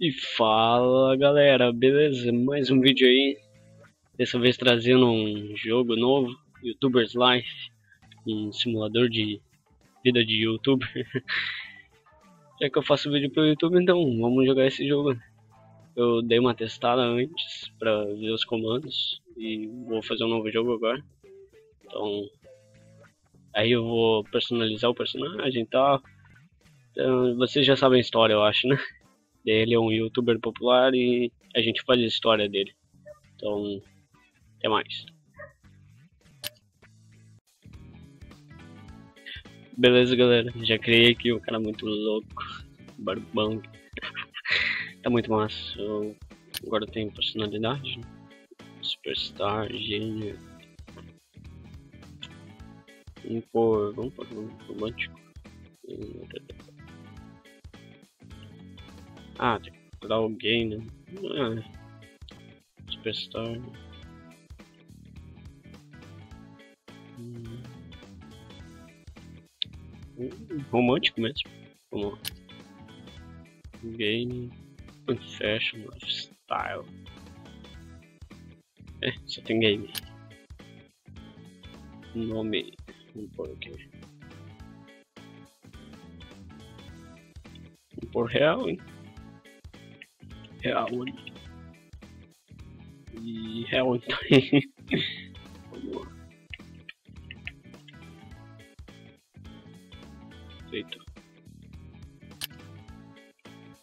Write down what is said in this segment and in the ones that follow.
E fala galera, beleza? Mais um vídeo aí. Dessa vez trazendo um jogo novo, YouTubers Life, um simulador de vida de YouTuber. Já que eu faço vídeo pro YouTube, então vamos jogar esse jogo. Eu dei uma testada antes para ver os comandos e vou fazer um novo jogo agora. Então, aí eu vou personalizar o personagem e tal. Então, vocês já sabem a história, eu acho, né? Ele é um youtuber popular e a gente faz a história dele. Então, até mais. Beleza, galera. Já criei aqui o cara muito louco. Barbão. tá muito massa. Eu agora tenho personalidade. Superstar, gênio. Vamos por. Vamos por romântico. Ah, tem que procurar alguém, né? Ah, Superstar. Hum. Romântico mesmo. Vamos lá. Game. Fashion, lifestyle. É, só tem game. Nome. Vamos pôr aqui. Vamos pôr real, hein? Ali. E real também. Vamos lá. Feito.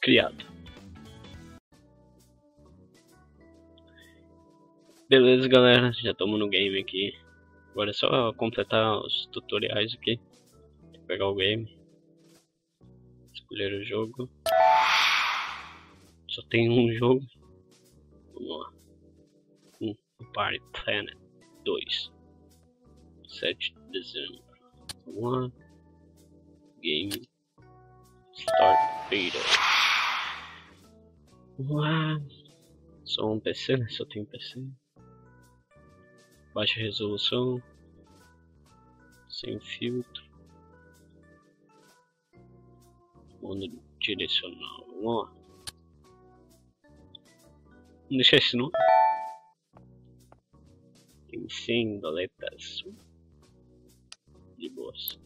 Criado. Beleza, galera. Já estamos no game aqui. Agora é só completar os tutoriais aqui. Pegar o game. Escolher o jogo. Só tem um jogo. Vamos lá. Um Party Planet 2. 7 de dezembro. Vamos lá. Game. Start Beta. Vamos lá. Só um PC, né? Só tem PC. Baixa resolução. Sem filtro. Mono direcional. Vamos lá. Não deixar esse nome. Tem 100 doletas. De boas.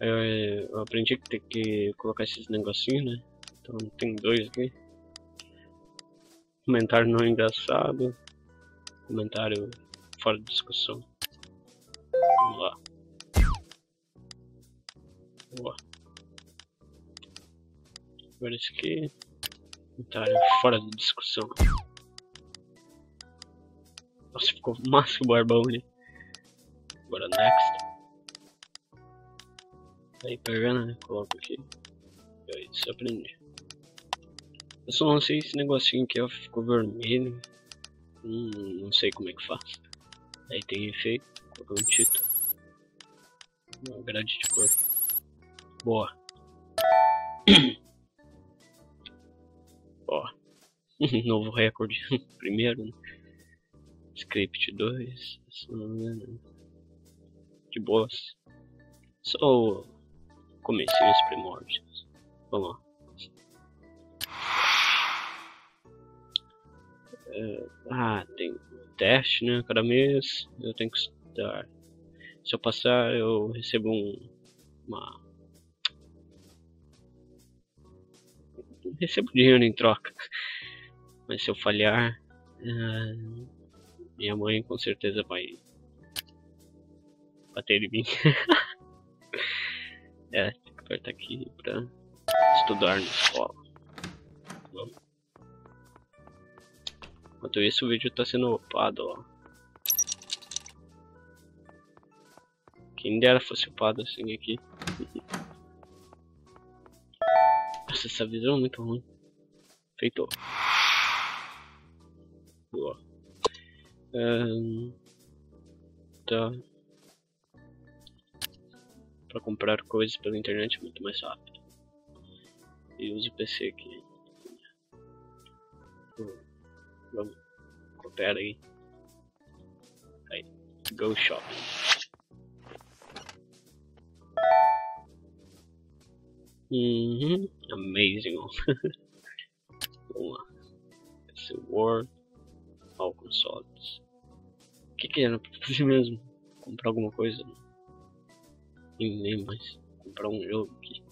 Eu aprendi que tem que colocar esses negocinhos, né? Então tem dois aqui. Comentário não engraçado. Comentário fora de discussão. Vamos lá. Boa. Agora esse aqui. Comentário fora de discussão. Nossa, ficou massa o barbão ali. Agora next. Aí pegando, né? Coloco aqui. E aí, isso aprendi. Eu só não sei esse negocinho aqui, ó, ficou vermelho. Hum, não sei como é que faz. Aí tem efeito, colocar um título. Uma grade de cor. Boa. Novo recorde. Primeiro. Né? Script 2. De boas. Só comecei os primórdios. Vamos lá. É, ah, tem teste, né? Cada mês eu tenho que estudar. Se eu passar, eu recebo um, uma. Recebo dinheiro em troca. Mas se eu falhar, uh, minha mãe com certeza vai bater em mim. é, tem que apertar aqui pra estudar na escola. Enquanto isso o vídeo tá sendo upado, ó. Quem dera fosse upado assim aqui. Nossa, essa visão é muito ruim. Feito. Boa. Um, tá. Pra comprar coisas pela internet é muito mais rápido. E uso o PC aqui. Vamos. Coopera aí. Aí. Go shopping. Uhum. Amazing. Vamos lá. Esse Word. All consoles. O que, que era pra fazer mesmo? Comprar alguma coisa? Nem lembro mais. Comprar um jogo aqui.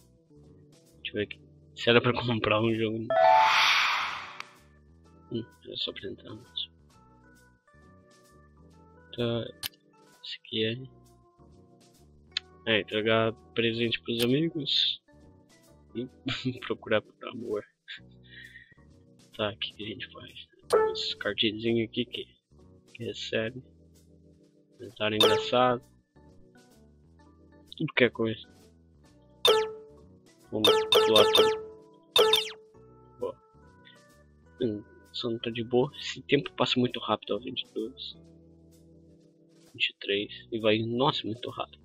Deixa eu ver aqui. Se era pra comprar um jogo. Hum, era só pra entrar mesmo. Tá. Esse aqui é. É, entregar presente pros amigos. E procurar por amor. Tá, o que, que a gente faz? Esse cartãozinho aqui que, que recebe. Comentário engraçado. Tudo que é coisa. Vamos pular tudo. Boa. Hum, só não tá de boa. Esse tempo passa muito rápido, ó. 22. 23. E vai, nossa, muito rápido.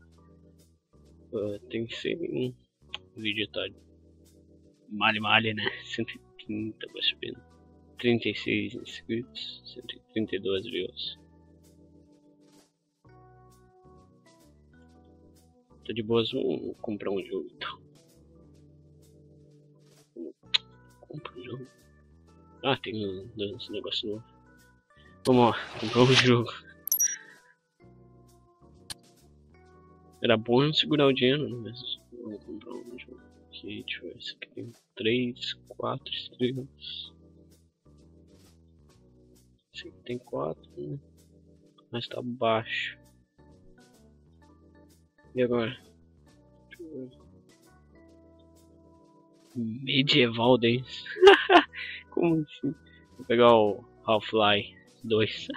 Uh, tem que ser um vídeo tá male male, né? 130 vai subindo. 36 inscritos, 132 views. Tô de boas, vamos comprar um jogo então. Compra um jogo. Ah, tem um, um negócio novo. Vamos lá, comprar um jogo. Era bom eu segurar o dinheiro, né? mas vamos comprar um jogo aqui. Deixa eu ver, esse aqui tem 3, 4 estrelas. Tem 4, né? mas tá baixo. E agora? Eu. Medieval Dance. Como assim? Vou pegar o Half-Life 2.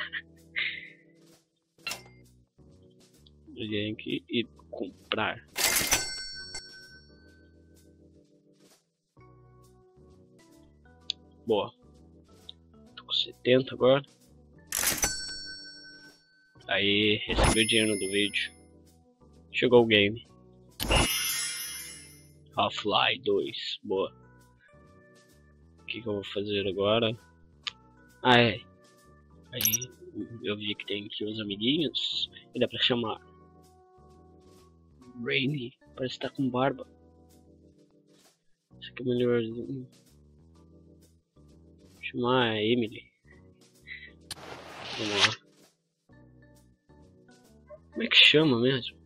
Link e comprar. Boa. Tô com 70 agora. Aí recebi o dinheiro do vídeo. Chegou o game. Half-Life 2. Boa. O que, que eu vou fazer agora? Ah é. Aí eu vi que tem aqui os amiguinhos. E dá pra chamar. Rainy. Parece que tá com barba. Isso aqui é melhorzinho. Chamar a Emily. Vamos lá. Como é que chama mesmo?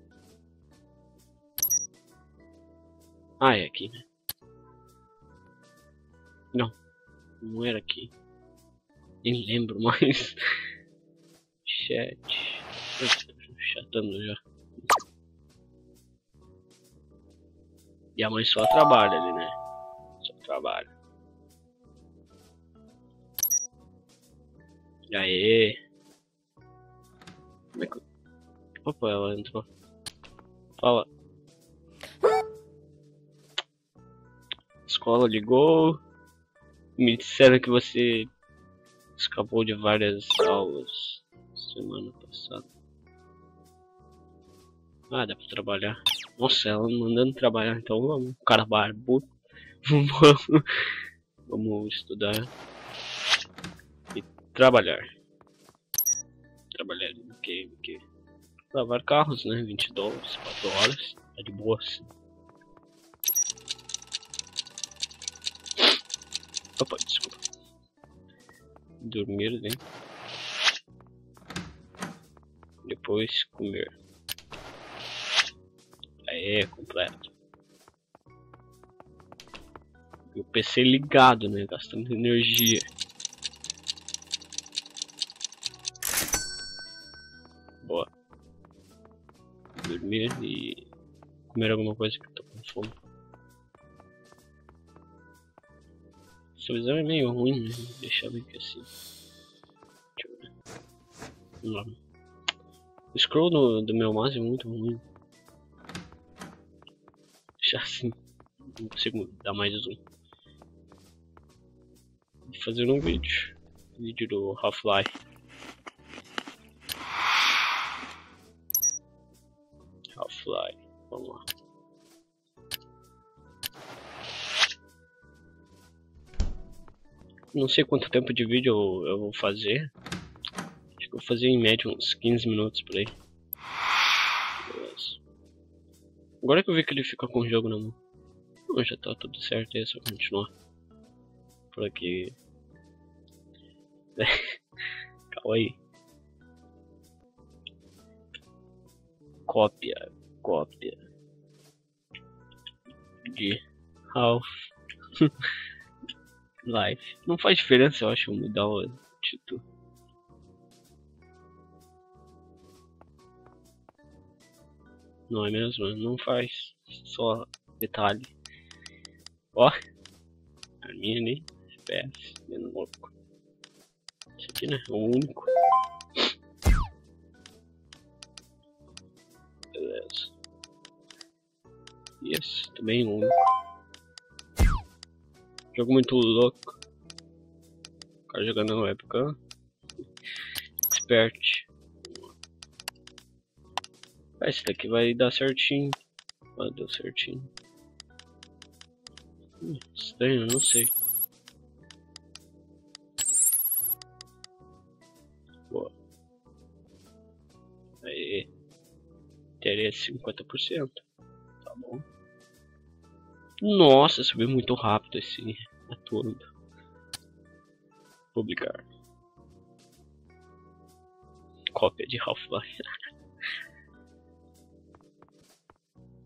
Ah, é aqui, né? Não, não era aqui. Nem lembro mais. Chat. Chatando já. E a mãe só trabalha ali, né? Só trabalha. Aí? Como é que... Opa, ela entrou. Fala. Escola ligou. Me disseram que você escapou de várias aulas semana passada. Ah, dá pra trabalhar. Nossa, ela mandando trabalhar, então vamos. Cara barbudo. vamos, vamos estudar trabalhar. Trabalhar? Em que? Lavar carros, né? 20 dólares, 4 horas. Tá de boa assim. Opa, desculpa. Dormir, né? Depois comer. Aê, completo. E o PC ligado, né? Gastando energia. E comer alguma coisa que tô com fome. Essa visão é meio ruim, né? Deixar bem que assim. Deixa eu ver. Vamos lá. O scroll do, do meu mouse é muito ruim. Deixar assim. Não consigo dar mais zoom. Vou fazer um vídeo. Vídeo do. Half-Life. Não sei quanto tempo de vídeo eu, eu vou fazer. Acho que vou fazer em média uns 15 minutos por aí. Agora que eu vi que ele fica com o jogo na mão. Não, já tá tudo certo, é só continuar. Por aqui. Calma aí. Cópia, cópia de Half Life. Não faz diferença, eu acho, mudar o título. Não é mesmo? Não faz. Só detalhe. Ó. A minha nem FPS. Menos louco. Esse aqui, né? O único. Beleza. Esse também o único. Jogo muito louco. O cara jogando no webcam. Expert. Ah, esse daqui vai dar certinho. Ah, deu certinho. Hum, estranho, não sei. Boa. Aí. Teria 50%. Nossa, subiu muito rápido esse atuando. Publicar. Cópia de Half-Life.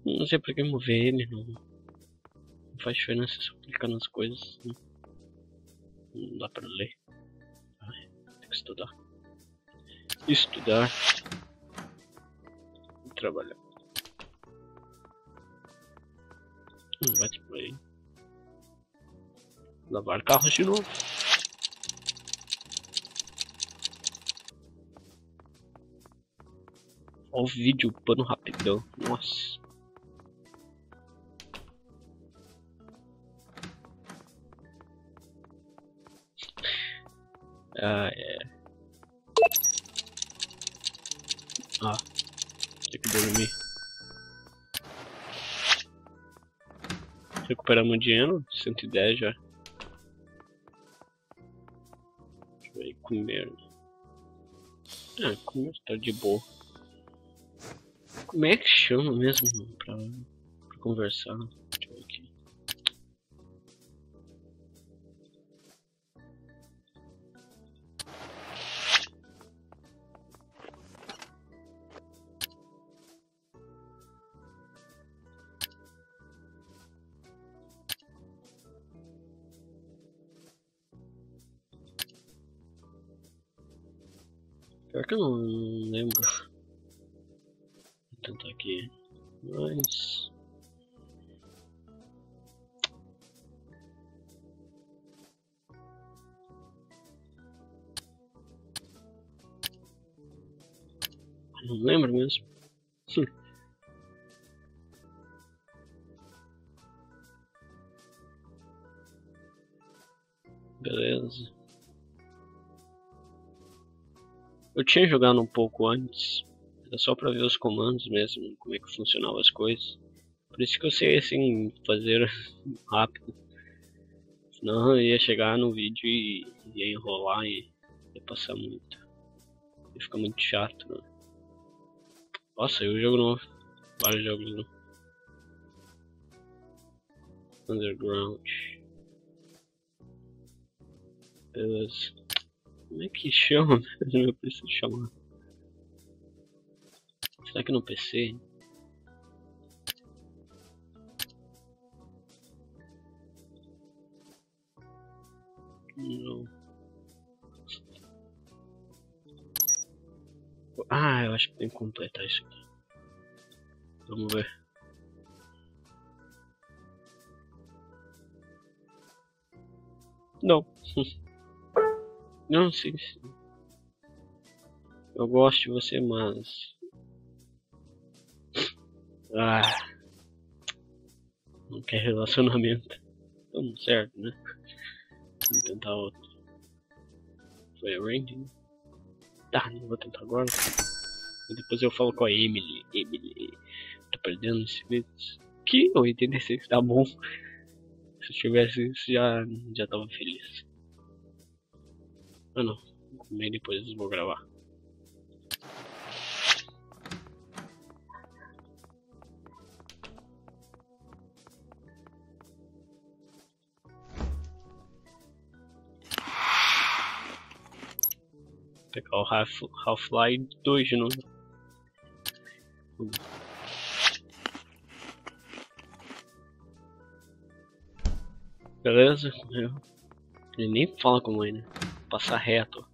Não sei pra que mover ele, não, não faz diferença se eu clicar nas coisas. Não, não dá pra ler. Ai, tem que estudar. Estudar. E trabalhar. Vai tipo aí. Lavar carros de novo. Olha o vídeo, pano rapidão. Nossa. Ah, é. Recuperamos dinheiro, 110 já. Deixa eu ir comer. Ah, comer tá de boa. Como é que chama mesmo pra, pra conversar? Não lembro mesmo. Beleza. Eu tinha jogado um pouco antes, era só pra ver os comandos mesmo, como é que funcionavam as coisas. Por isso que eu sei assim, fazer rápido. Senão eu ia chegar no vídeo e ia enrolar e ia passar muito. Ia ficar muito chato, né? Nossa, e o jogo novo. Vários jogos novos. Underground. Beleza. Como é que chama? Eu preciso chamar. Será que no PC? Ah, eu acho que tem que completar isso aqui. Vamos ver. Não. Não, sim, sim. Eu gosto de você, mas. Ah. Não quer relacionamento. Tamo certo, né? Vamos tentar outro. Foi a Né? Tá, não vou tentar agora. E depois eu falo com a Emily. Emily. Tô perdendo esse vídeo. Que 86 tá bom. Se eu tivesse isso já, já tava feliz. Ah não, comer depois vou gravar. Pegar o Half-Life 2 de novo. Beleza? Ele nem fala com mãe, né? Passar reto.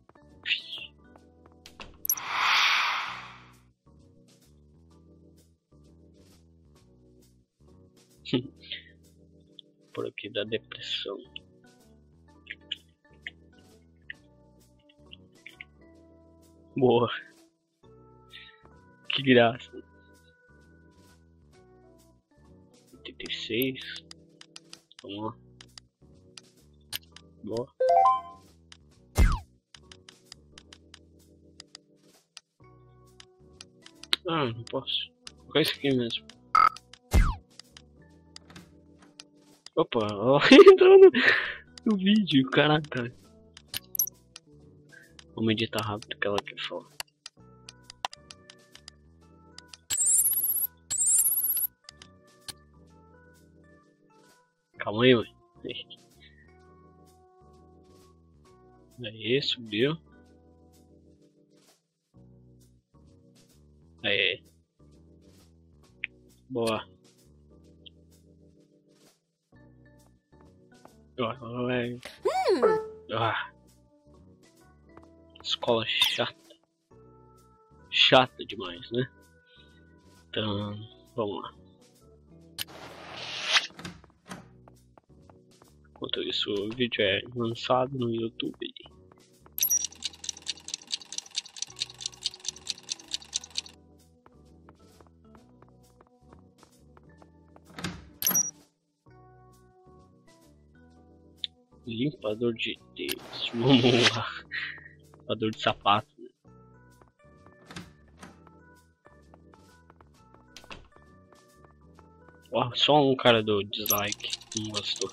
Por aqui da depressão. Boa. Que graça. 86. Vamos lá. Boa. Ah, não posso. Vou colocar isso aqui mesmo. Opa, ó, entrou no, no vídeo, caraca. Vamos editar rápido que ela quer falar. Calma aí, mãe. Aí, subiu. Aí. Boa. Vai. Ah. Escola chata. Chata demais, né? Então, vamos lá. Enquanto isso, o vídeo é lançado no YouTube. Limpador de dedos. Vamos lá. Limpador de sapato. Né? Ó, só um cara do dislike não gostou.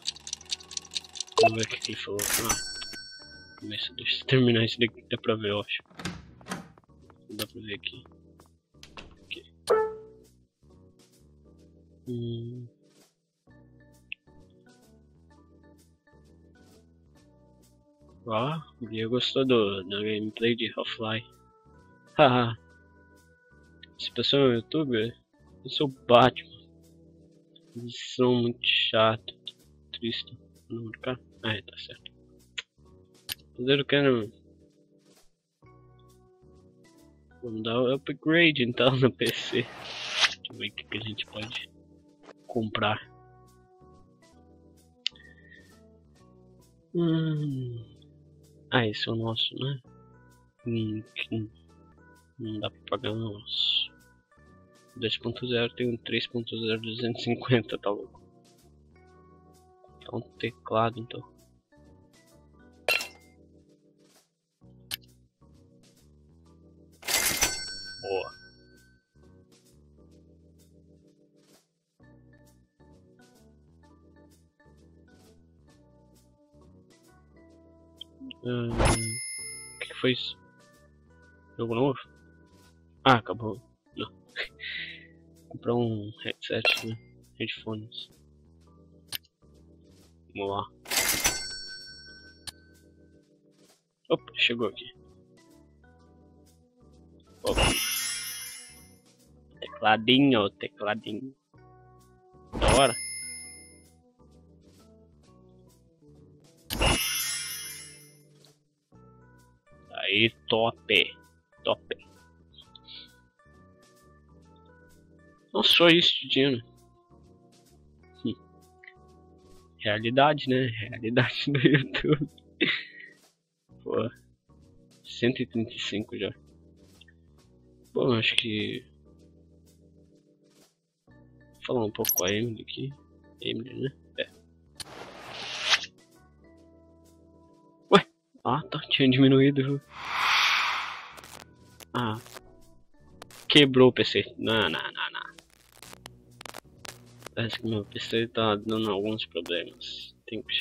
Vamos ver o que ele falou. Ah, deixa eu terminar isso daqui. Dá pra ver, eu acho. Dá pra ver aqui. aqui. Hum. Ó, o gostou do, do gameplay de Half-Life. Haha. Esse pessoal é youtuber, eu sou Batman. Eles são muito chato, triste. Não, cara. Ah, tá certo. Fazer o que não? Vamos dar o upgrade então no PC. Deixa eu ver o que, que a gente pode comprar. Hum. Ah, esse é o nosso, né? Hum, não dá pra pagar o nosso. 2.0 tem um 3.0 250, tá louco? Tá um teclado então. Boa. O que foi isso? Jogo novo? Ah, acabou. Não. Comprar um headset, né? Headphones. Vamos lá. Opa, chegou aqui. Opa. Tecladinho, tecladinho. Da hora. Aí, top. Top. Não só isso, Dino. Realidade, né? Realidade do YouTube. Pô. 135 já. Bom, acho que. Vou falar um pouco com a Emily aqui. Emily, né? Ah, tá. Tinha diminuído. Ah. Quebrou o PC. Não, não, não, não. Parece que meu PC tá dando alguns problemas. Tenho que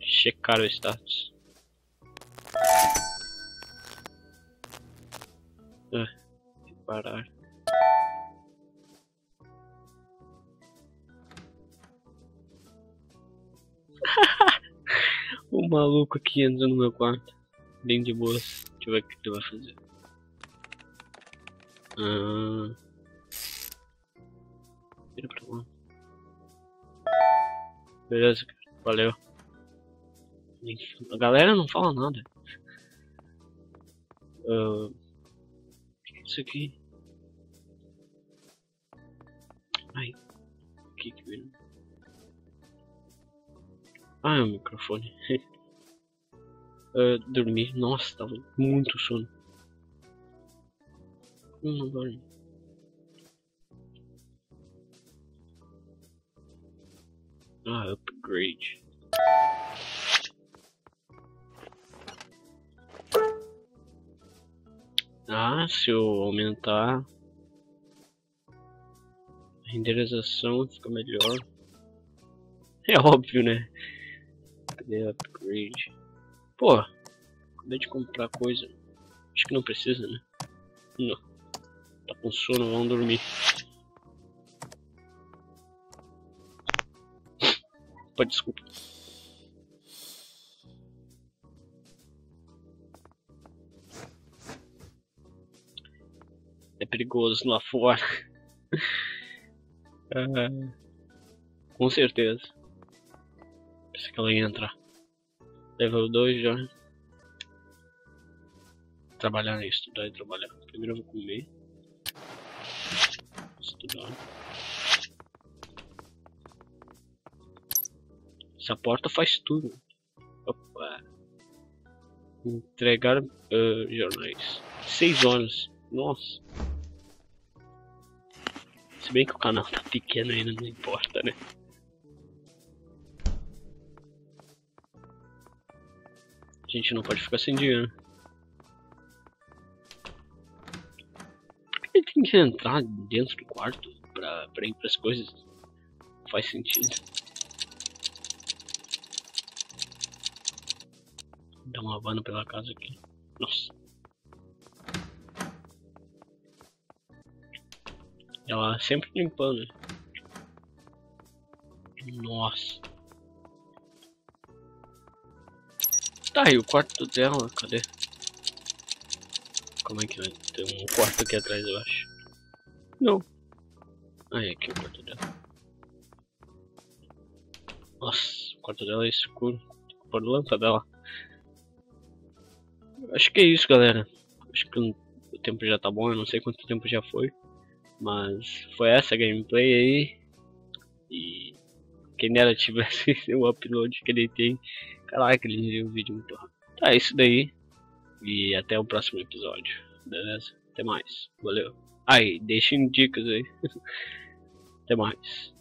checar o status. Ah, parar. o maluco aqui entrando no meu quarto. Bem de boas. Deixa eu ver o que ele vai fazer. Ah... Vira pra lá. Beleza, valeu. A galera não fala nada. Uh, isso aqui. Ai, o que que virou? Ah, é o microfone. uh, dormir. Nossa, tava muito sono. Não dorme. Ah, upgrade. Ah, se eu aumentar a renderização fica melhor. É óbvio, né? Cadê upgrade? Pô, acabei de comprar coisa. Acho que não precisa, né? Não. Tá com sono, vamos dormir. Pô, desculpa. É perigoso lá fora. uh, com certeza. Ela ia entrar. Level 2 já. Trabalhar, estudar e trabalhar. Primeiro eu vou comer. Estudar. Essa porta faz tudo. Opa. Entregar uh, jornais. 6 horas. Nossa. Se bem que o canal tá pequeno ainda, não importa, né? A gente não pode ficar sem dinheiro. Ele tem que entrar dentro do quarto pra, pra ir pras coisas. Não faz sentido. Dá uma vana pela casa aqui. Nossa. Ela sempre limpando. Nossa. Tá aí o quarto dela, cadê? Como é que vai? Tem um quarto aqui atrás, eu acho. Não. Ah, é aqui o quarto dela. Nossa, o quarto dela é escuro. Por lâmpada dela. Acho que é isso, galera. Acho que o tempo já tá bom, eu não sei quanto tempo já foi. Mas foi essa gameplay aí. E quem dera tivesse o upload que ele tem. Caraca, ele viu o vídeo muito rápido. Tá, é isso daí. E até o próximo episódio. Beleza? Até mais. Valeu. Aí, deixem dicas aí. até mais.